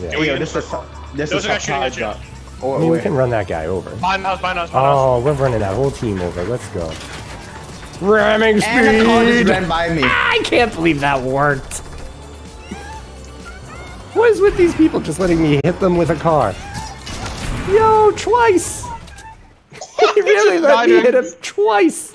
Yeah. Hey, yeah, this is this is a guy shooting at you. Oh, I mean, we can run that guy over. Behind the house, behind the house, behind Oh, house. Oh, we're running that whole team over. Let's go. Ramming And the car just speed! ran by me. Ah, I can't believe that worked. What is with these people just letting me hit them with a car? Yo, twice! he really let me hit him twice!